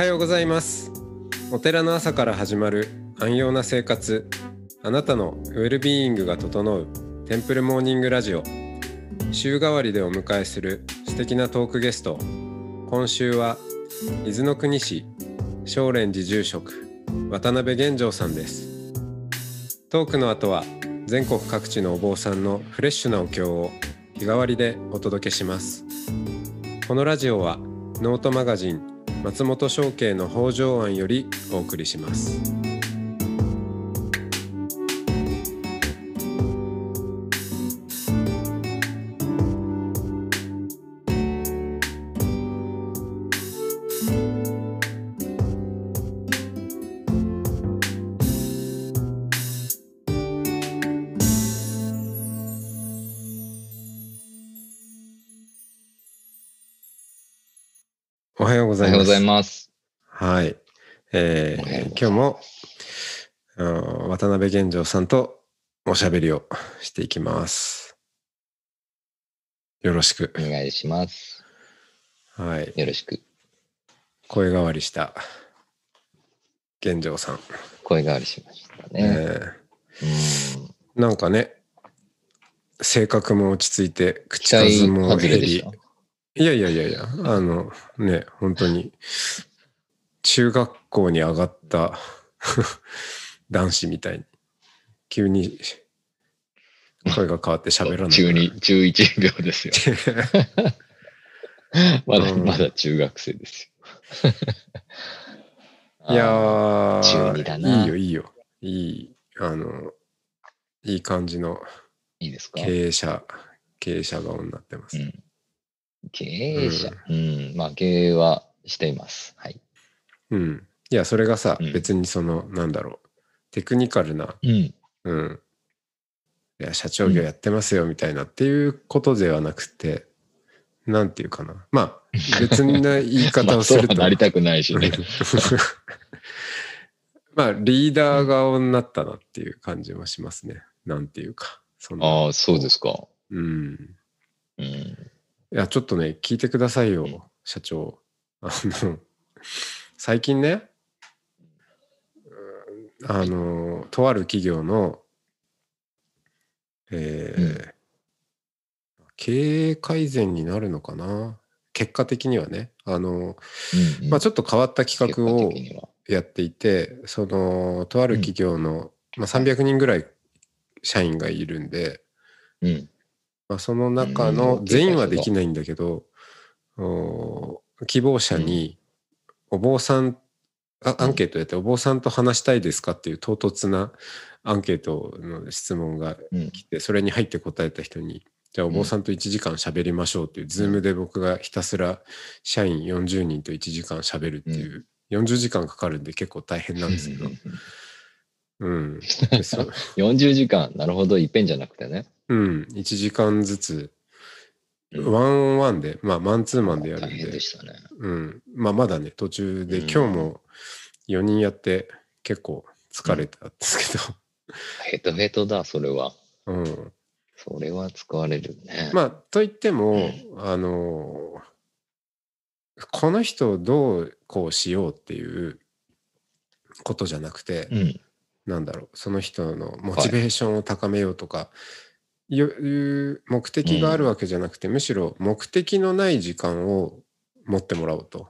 おはようございます。お寺の朝から始まる安養な生活。あなたのウェルビーイングが整うテンプルモーニングラジオ。週替わりでお迎えする素敵なトークゲスト。今週は伊豆の国市少蓮寺住職渡辺玄城さんです。トークの後は全国各地のお坊さんのフレッシュなお経を日替わりでお届けします。このラジオはノートマガジン松本証券の北条庵よりお送りします。はようございますおはようございます。はい、えー今日もうん渡辺玄城さんとおしゃべりをしていきますよろしくお願いします。はいよろしく。声変わりした玄城さん、声変わりしましたね。えうん。ーなんかね性格も落ち着いて口数も減り。いやいやいやいやあのね本当に中学校に上がった 男子みたいに急に声が変わって喋らない中二、中1秒ですよ。まだ、うんまだ中学生ですよ。いやあー中二だないいよいいよいいあのいい感じのーいいですか？経営者経営者顔になってます、うん。経営者。うん。まあ、経営はしています。はい。うんいやそれがさ、うん別にそのなんだろうテクニカルなうん。うんいや社長業やってますよみたいなっていうことではなくて、なんていうかなまあ 別な言い方をすると、まあなりたくないしね。まあリーダー顔になったなっていう感じもしますねなんていうかああ、そうですか。うんうん。いやちょっとね聞いてくださいよ、うん。社長。あの最近ねうん。あのとある企業のえー経営改善になるのかな？結果的にはね。あの、うんうん。まあ、ちょっと変わった企画をやっていてそのとある企業の、まあ、300人ぐらい社員がいるんで、うん。まあ、その中うのん全員はできないんだけど、お希望者にお坊さん、あアンケートやってお坊さんと話したいですかっていう唐突なアンケートの質問がうん。来てそれに入って答えた人にじゃあお坊さんと1時間喋りましょうっていう、ズームで僕がひたすら社員40人と1時間喋るっていう、40時間かかるんで結構大変なんですけど、うん、でそ40時間、なるほど、いっぺんじゃなくてね。うん、1時間ずつ。うん。ワンオンワンで、まあマンツーマンでやるん大変ででしたね。うん、まあまだね途中で、うん。今日も4人やって結構疲れたんですけヘトヘトだ、それは。ど、うん、それは使われるね。まあといっても、あのこの人をどうこうしようっていうことじゃなくて、うん。なんだろうその人のモチベーションを高めようとか、い、いう目的があるわけじゃなくて、むしろ目的のない時間を持ってもらおうと。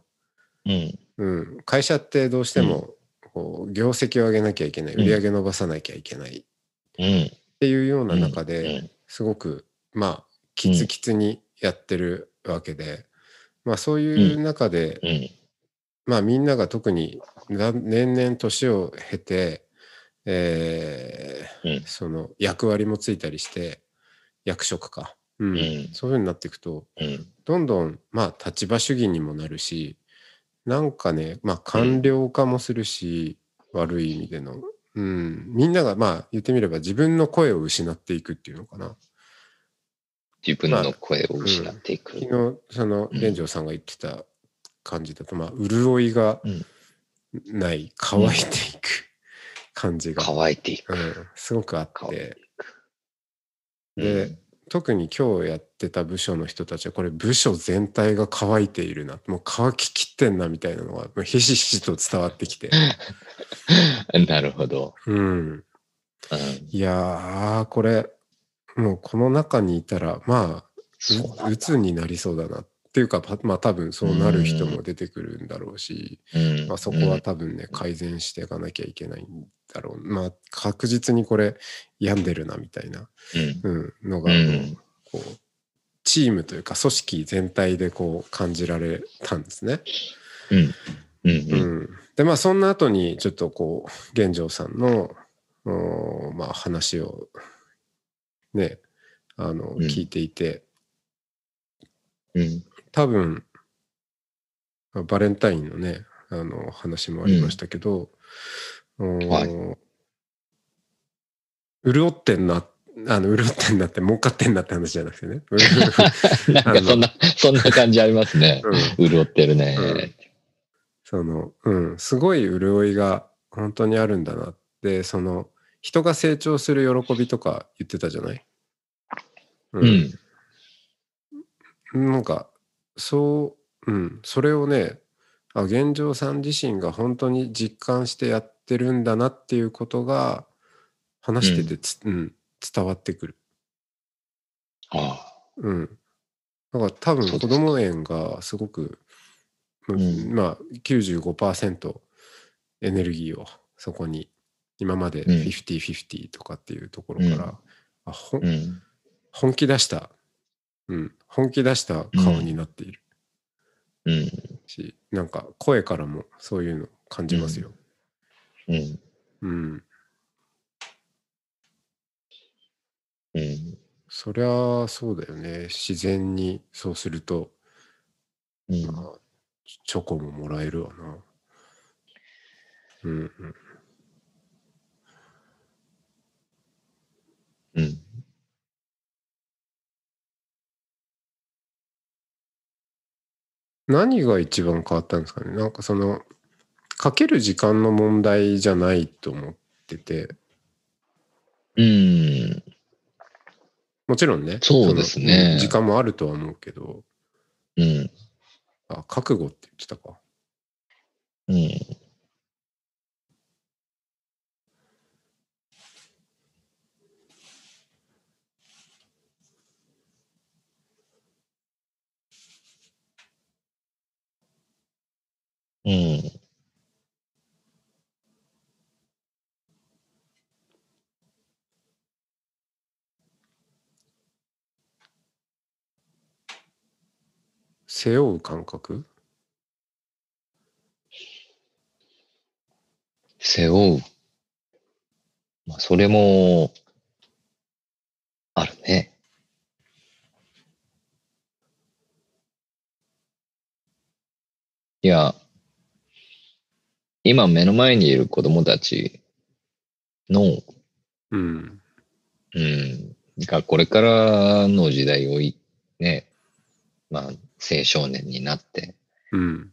うん。うん、会社ってどうしてもこう業績を上げなきゃいけないうん。売り上げ伸ばさなきゃいけない。っうん。ていうような中うでん。すごくまあキツキツにやってるわけで、まあそういう中で、うん。まあみんなが特にだ年々年を経て、えーうん。その役割もついたりして役職か、うん。うん。そういうふうになっていくとうん。どんどんまあ立場主義にもなるしなんかねまあ官僚化もするし、悪い意味での、うん、みんながまあ言ってみれば自分の声を失っていくっていうのかな。自分の声を失っていく。昨日そのうん。連城さんが言ってた感じだと、まあ潤いがうん。ない乾いていく感じが、乾いていく。うん、すごくあっ乾いてていく。で、うん。特に今日やってた部署の人たちはこれ部署全体が乾いているな。もう乾ききってんなみたいなのがひしひしと伝わってきて。なるほど。うん。うん。いやーこれもうこの中にいたらまあそうなんだ。う鬱になりそうだなっていうかパまあ多分そうなる人も出てくるんだろうし、うん。まあ、そこは多分ね改善していかなきゃいけないんだろう。まあ確実にこれ病んでるなみたいな、うん。うん、のが、うん。こうチームというか組織全体でこう感じられたんですね。うん。うんううん。ん、でまあそんな後にちょっとこう玄城さんのまあ話をねあのうん。聞いていて、うん多分バレンタインのねあの話もありましたけど、おーはい。潤ってんなあの潤ってんなって儲かってんなって話じゃなくてね、なんかそんな、そんな感じありますね。うん、潤ってるね。そのうん。すごい潤いが本当にあるんだなってその人が成長する喜びとか言ってたじゃない、ううん。なんかそううん。それをねあ現状さん自身が本当に実感してやってるんだなっていうことが話しててつ、うん。伝わってくる。あうん。だから多分子供園がすごく、うんうん。まあ95%エネルギーをそこに今までうん。50-50とかっていうところから、うん。あほあ。うん。本気出した、うん、本気出した顔になっているうん。し、なんか声からもそういうの感じますよ。うん。うん。うん。そりゃそうだよね。自然にそうすると、うん。まあチョコももらえるわな。うんうん。うん。何が一番変わったんですかね？なんかそのかける時間の問題じゃないと思っててうん。もちろんねそうですね時間もあるとは思うけどうん。あ覚悟って言ってたかうん。うん。背負う感覚？背負う。まあ、それも、あるね。いや、今目の前にいる子供たちの、うん。うん、がこれからの時代をい、ね、まあ、青少年になって、うん。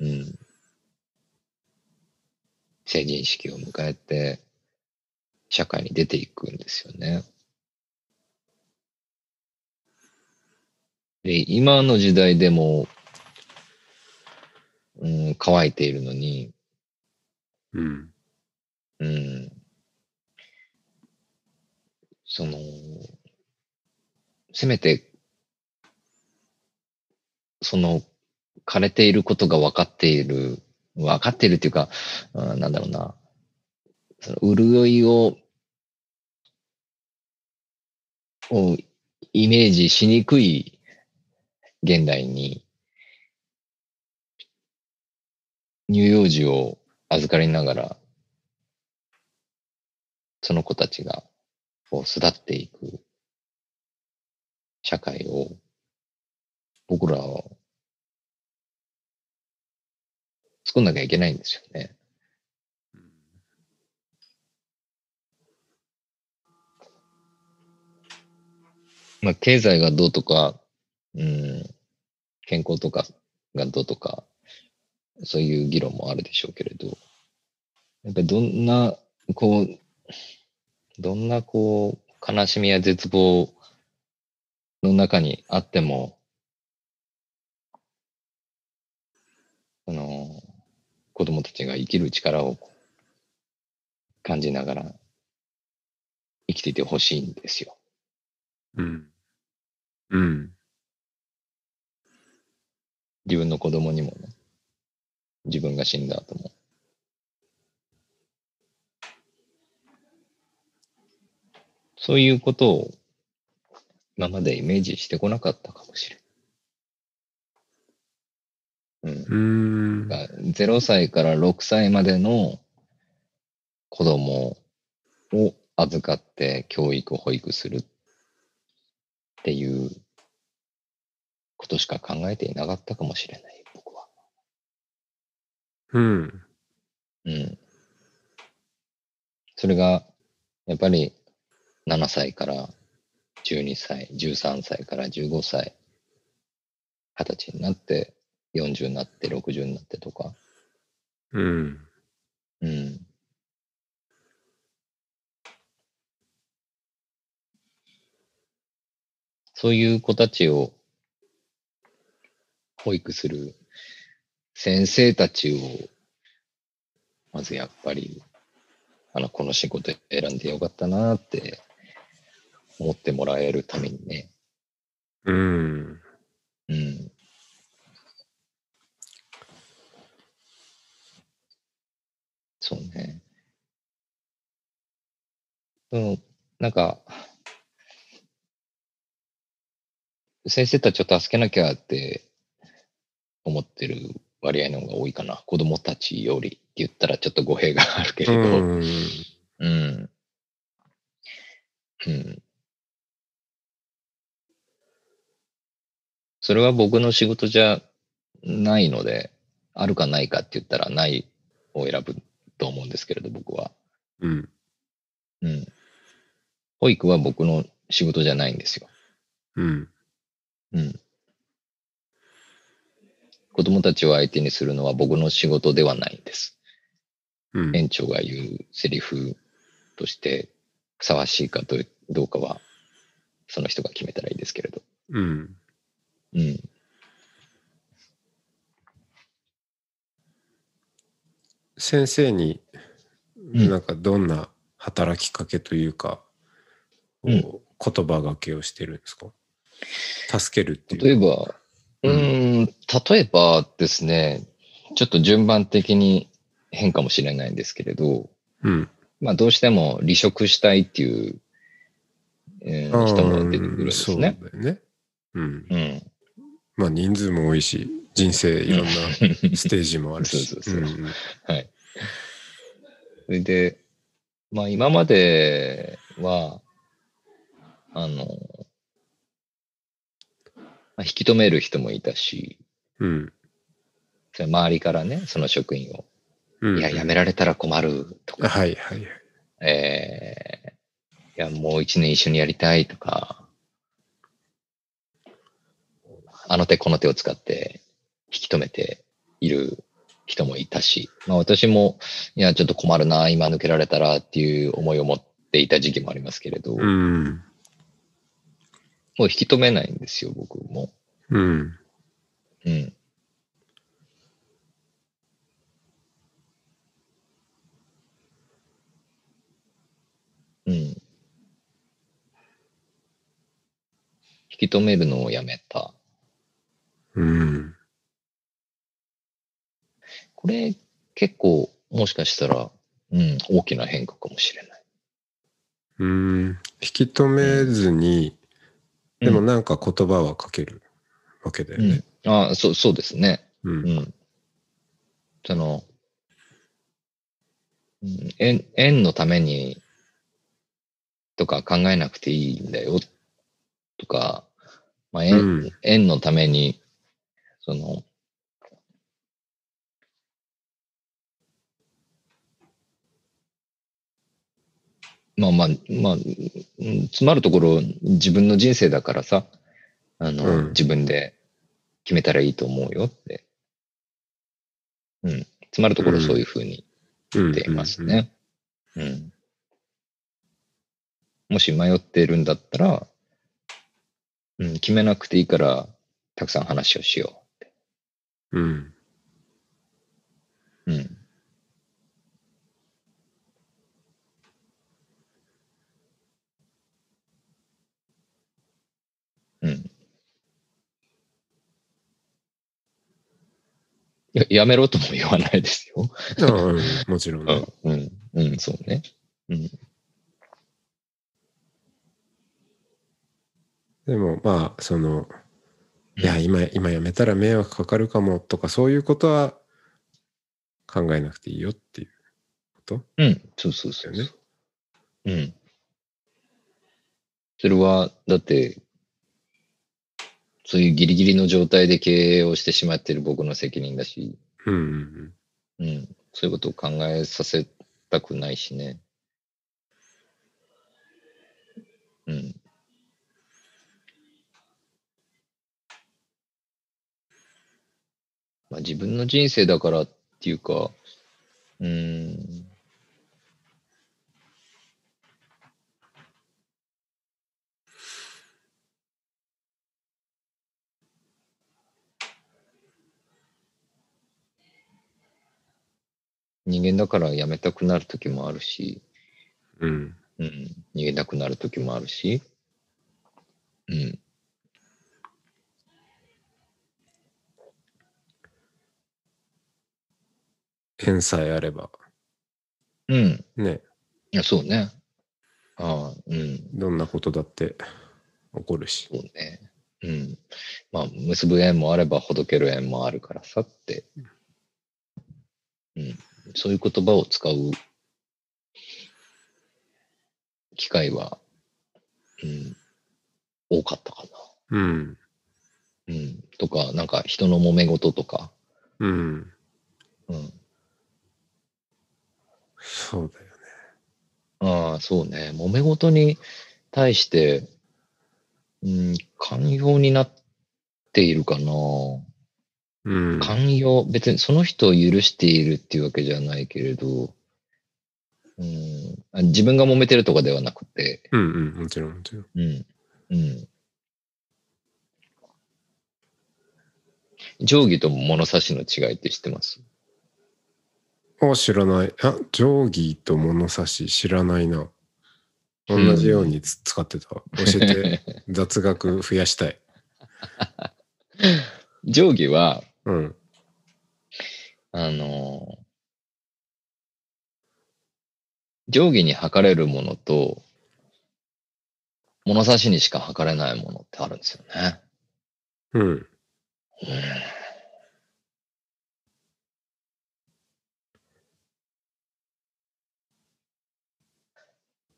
うん、成人式を迎えて、社会に出ていくんですよね。で、今の時代でも、うん、乾いているのに、うん。うん、その、せめて、その、枯れていることが分かっている、分かっているっていうか、うんなんだろうな、その潤いを、をイメージしにくい現代に、乳幼児を預かりながら、その子たちがこう育っていく社会を僕らは作んなきゃいけないんですよね。まあ、経済がどうとか、うん、健康とかがどうとか、そういう議論もあるでしょうけれど、やっぱりどんな、こう、どんなこう、悲しみや絶望の中にあっても、あの、子供たちが生きる力を感じながら生きていてほしいんですよ。うん。うん。自分の子供にもね。自分が死んだ後も。そういうことを今までイメージしてこなかったかもしれん。うん。うーん。が0歳から6歳までの子供を預かって教育、保育するっていうことしか考えていなかったかもしれない。うん。うん。それが、やっぱり7歳から12歳、13歳から15歳、20歳になって、40になって、60になってとか、うん。うん。そういう子たちを保育する先生たちを、まずやっぱり、あの、この仕事選んでよかったなって思ってもらえるためにね。うん。うん。そうね。うん、なんか、先生たちを助けなきゃって思ってる割合の方が多いかな。子供たちよりって言ったらちょっと語弊があるけうれど。ん。うん。うん。それは僕の仕事じゃないので、あるかないかって言ったらないを選ぶと思うんですけれど、僕は。うん。うん。保育は僕の仕事じゃないんですよ。うん。うん。子供たちを相手にするのは僕の仕事ではないんです。うん。園長が言うセリフとしてふさわしいかどうどうかは、その人が決めたらいいですけれど。うん。うん。先生に、うんなんかどんな働きかけというか、うん言葉がけをしてるんですか？助けるっていう。例えば、うーん、例えばですね、ちょっと順番的に変かもしれないんですけれど、うん。まあどうしても離職したいっていう、えー人も出てくるんですそうね。だよね。うん。うん。まあ人数も多いし、人生いろんな ステージもあるし。そうそうそうんんはい。それで、まあ今までは、あの、まあ、引き止める人もいたし、うん。それ周りからね、その職員を、うん。いや、辞められたら困るとか、はいはいはい。えー、いや、もう一年一緒にやりたいとか、あの手この手を使って引き止めている人もいたし、まあ私も、いや、ちょっと困るな、今抜けられたらっていう思いを持っていた時期もありますけれど、もうん。う引き止めないんですよ、僕も。うん。うん。うん。引き止めるのをやめた。うん。これ結構もしかしたら、うん、大きな変化かもしれない。うん。引き止めずに、でもなんか言葉はかけるわけだようんね。。ああ、そう、そうですね。う。うんん。その、うん縁、縁のために、とか考えなくていいんだよ、とか、まあ、縁、うん縁のために、その、まあまあ、まあ、うん詰まるところ自分の人生だからさ、あの、うん自分で決めたらいいと思うよって。うん。詰まるところそういうふうにうん。言っていますね。うん。もし迷っているんだったら、うん、決めなくていいから、たくさん話をしようん。う。うん。うん。いや、やめろとも言わないですよ。うん、もちろんね。うん、うん、うん、そうね。うん、でもまあ、その、いや、今、今やめたら迷惑かかるかもとか、そういうことは考えなくていいよっていうこと？うん、そうそうそうだよね。うん。それは、だって、そういうギリギリの状態で経営をしてしまっている僕の責任だし、うんうんうん、そういうことを考えさせたくないしね。うん。まあ自分の人生だからっていうか、うーん。人間だから辞めたくなる時もあるし、うん。うん。うん、逃げたくなる時もあるし、うん、縁さえあれば、うん、ね、いや、そうね。ああ、うん、どんなことだって起こるし。そうね。うん。まあ、結ぶ縁もあれば、ほどける縁もあるからさって、うん、そういう言葉を使う機会は、うん、多かったかうん。な。うん、とか、なんか人の揉め事とか、うん。うん、そうだよね。ああ、そうね。揉め事に対して、うん、寛容になっているかな。うん。寛容、別にその人を許しているっていうわけじゃないけれど、うん、あ自分が揉めてるとかではなくて、うんうん。もちろんもちろん。うん、うん。定規と物差しの違いって知ってます？あ、知らない。あ、定規と物差し知らないな。同じようにつ使ってた。教えて。雑学増やしたい。定規は、うん。あの、定規に測れるものと、物差しにしか測れないものってあるんですよね。うん。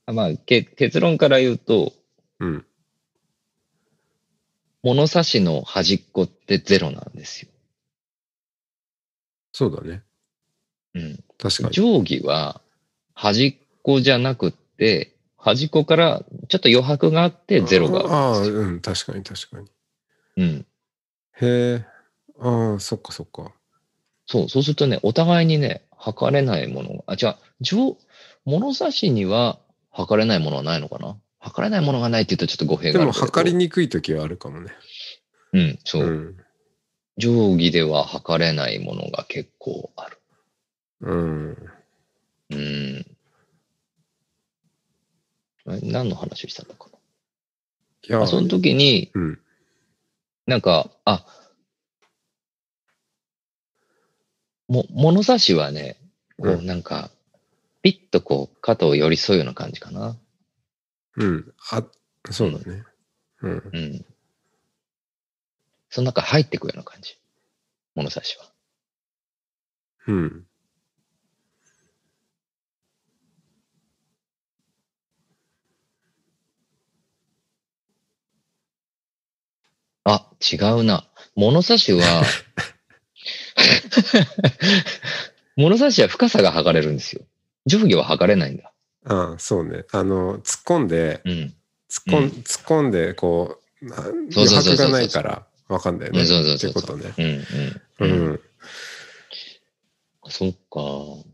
あまあ、け結論から言うと、うん。物差しの端っこってゼロなんですよ。そうだね。うん。確かに。定規は端っこじゃなくって、端っこからちょっと余白があってゼロがああ。うん。確かに確かに。うん。へえ。ああ、そっかそっか。そう、そうするとね、お互いにね、測れないものが、あ、違う、定物差しには測れないものはないのかな？測れないものがないって言うとちょっと語弊でも、があるけど。測りにくい時はあるかもね。うん、そうう。ん。定規では測れないものが結構ある。うん。うん。え何の話をしたのかいやその時に、うん。なんか、あ、も、物差しはね、こうう、なんか、ピッとこう、肩を寄り添うような感じかな。うん。あ、そうだね。うん。うん。その中入ってくような感じ。物差しは。うん。あ、違うな。物差しは、物差しは深さが測れるんですよ。定規は測れないんだ。ああ、そうね。あの、突っ込んで、うん。突っ込ん、うん突っ込んで、こう、余白がないから、わかんないね。うんそうそうそうってことね。うん、ううん。ん。そっか。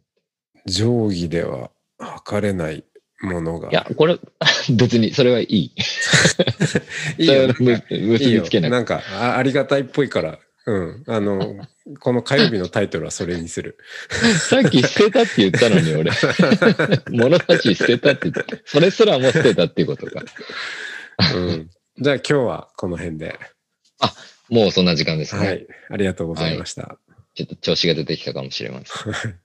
定規では測れないものが。いや、これ、別に、それはいい。いいよ。結びつけなくなんかあ、ありがたいっぽいから。うん。あの、この火曜日のタイトルはそれにする。さっき捨てたって言ったのに、俺。物差し捨てたって言った。それすらも捨てたっていうことか。うん。じゃあ今日はこの辺で。もうそんな時間ですね。はい。ありがとうございました。ちょっと調子が出てきたかもしれません。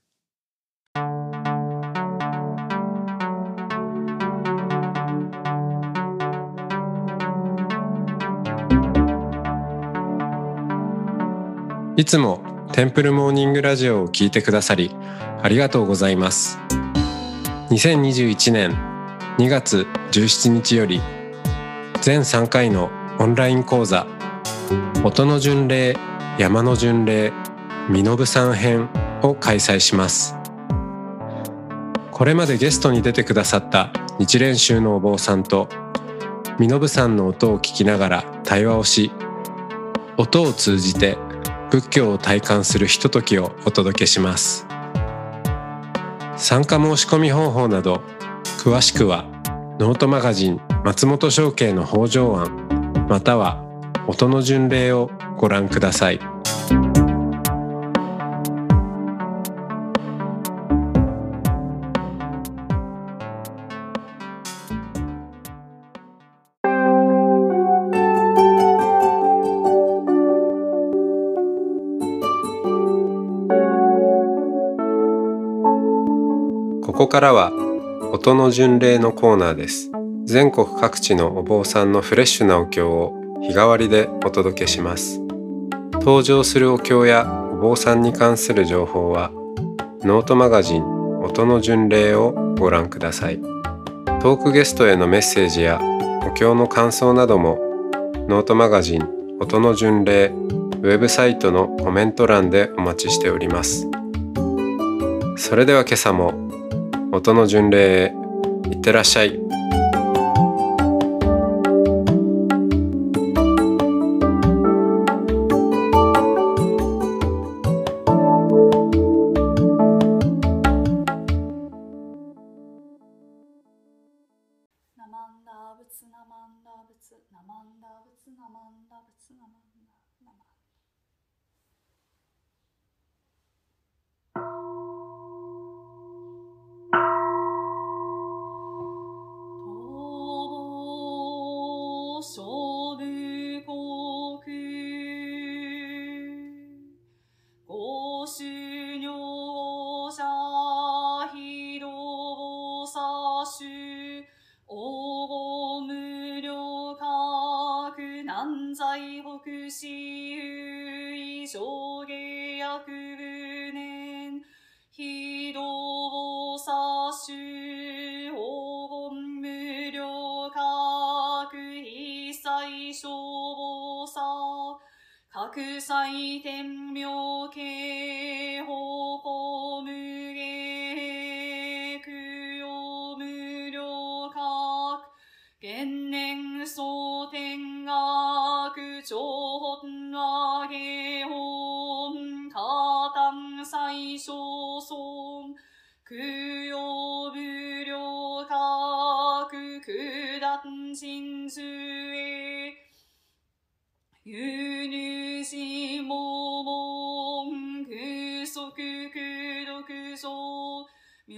いつもテンプルモーニングラジオを聞いてくださりありがとうございます2021年2月17日より全3回のオンライン講座音の巡礼山の巡礼身延さん編を開催します。これまでゲストに出てくださった日蓮宗のお坊さんと身延さんの音を聞きながら対話をし音を通じて仏教を体感するひとときをお届けします。参加申し込み方法など詳しくはノートマガジン松本商家の北条案または音の巡礼をご覧ください。ここからは音の巡礼のコーナーです。全国各地のお坊さんのフレッシュなお経を日替わりでお届けします。登場するお経やお坊さんに関する情報はノートマガジン音の巡礼をご覧ください。トークゲストへのメッセージやお経の感想などもノートマガジン音の巡礼ウェブサイトのコメント欄でお待ちしております。それでは今朝も音の巡礼へいってらっしゃい。各祭天明慶法公無芸供養無料格元年総天学長本和芸本加担最小尊供養無料格九段真珠へ輸入明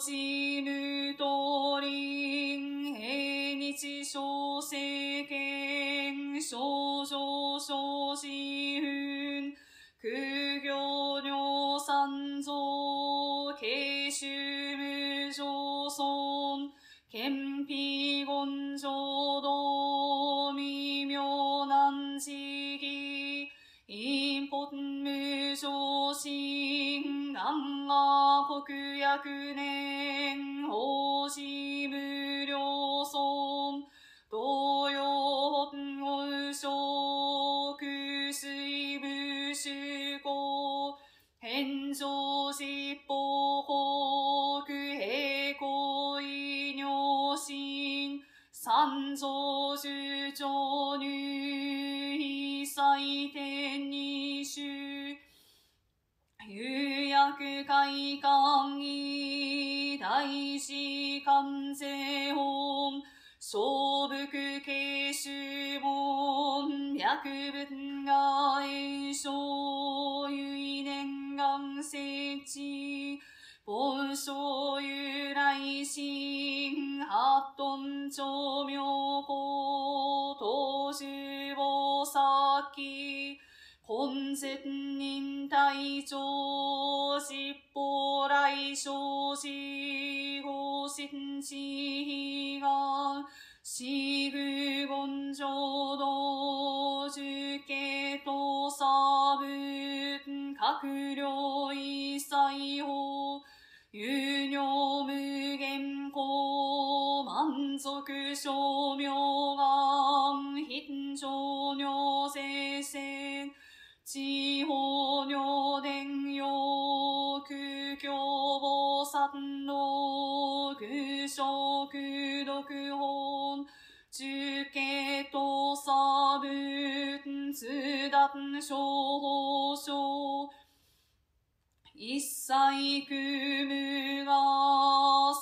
治国薬年法事無料尊。東洋本語小空水無修行。返上実法法空平行異尿心。三蔵十条入一切天二種有薬会館医大大事関税音、小福慶州門、脈分が栄翔、唯年願設置、盆章由来心、八トン長明公、東寿本絶忍体長、十方来生死、法神地悲願、四愚言浄土、十系と差分、閣僚一切法、有尿無限公、満足称名願、貧上尿、地方尿伝用、空教菩薩の空小空読本、中継と差分、通達小法書、一切空無が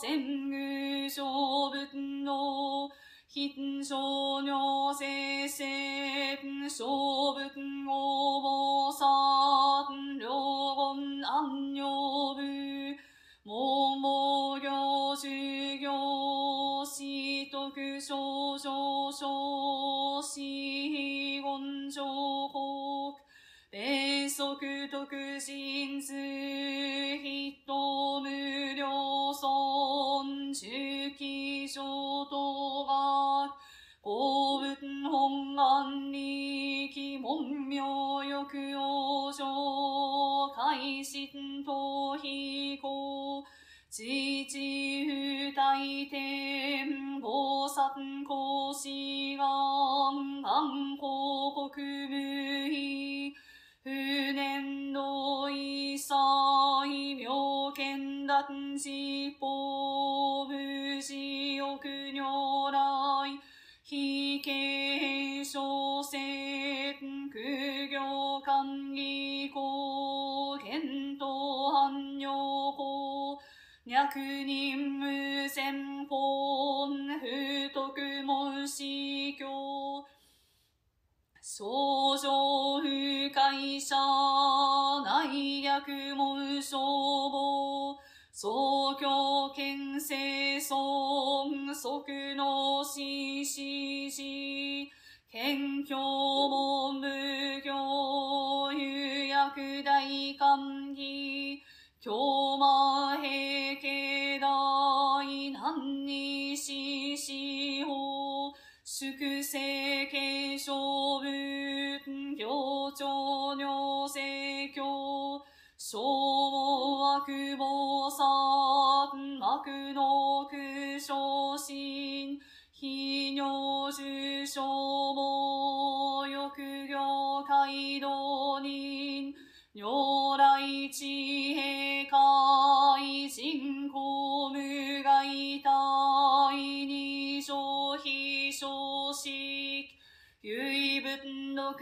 戦具小仏貧少尿聖戦小仏応募三両言安尿部。桃行修行死徳少々少死言上国。米足徳心数人無料損中期小等学公文本願力門名欲往生改心と非公父不大天菩薩公子願願公国無意不年度一切妙見断実法。無事欲如来非形小説苦行官議公検討汎用公脈人無線本不徳門司教少女不会者内略門消防創教県生尊即の死死死謙虚門無教有薬大官義京魔平家大難に死死法粛清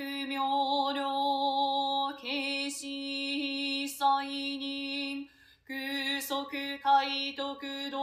明瞭形式祭人空足海徳道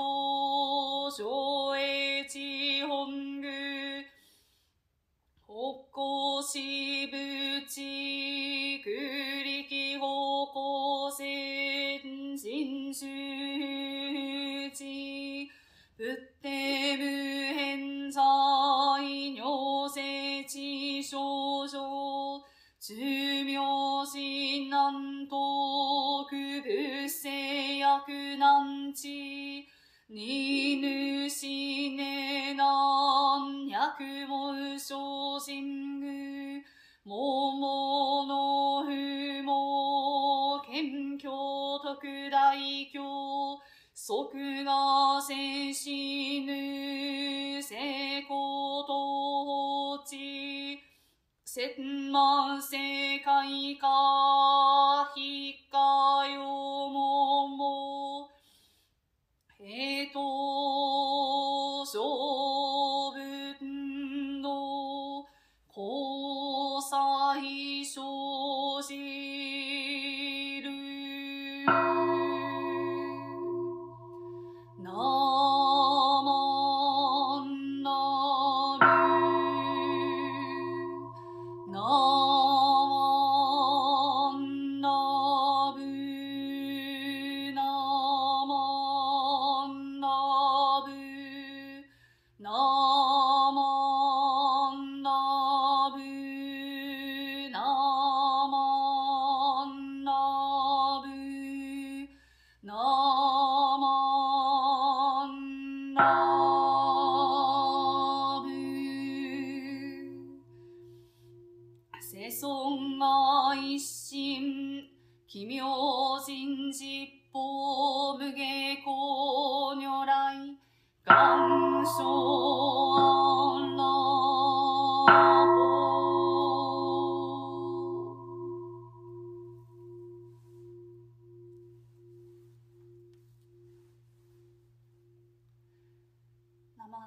千万世界かひかよももへとしょぶんのこさいしょじる。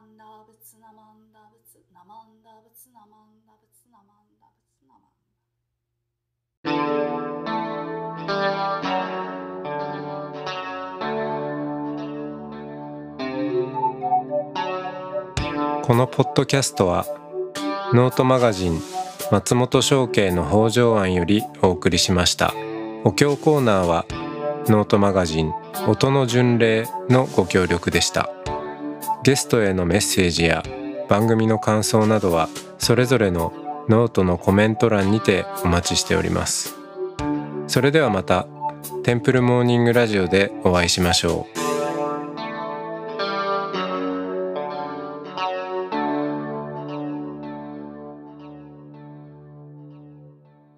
ンダーブツナマンダーブツナマンダーブツナマンダーブツナマンダーブツナマンダこのポッドキャストはノートマガジン松本紹圭の方丈庵よりお送りしました。お経コーナーはノートマガジン音の巡礼のご協力でした。ゲストへのメッセージや番組の感想などはそれぞれのノートのコメント欄にてお待ちしております。それではまた Temple Morning Radio でお会いしましょう。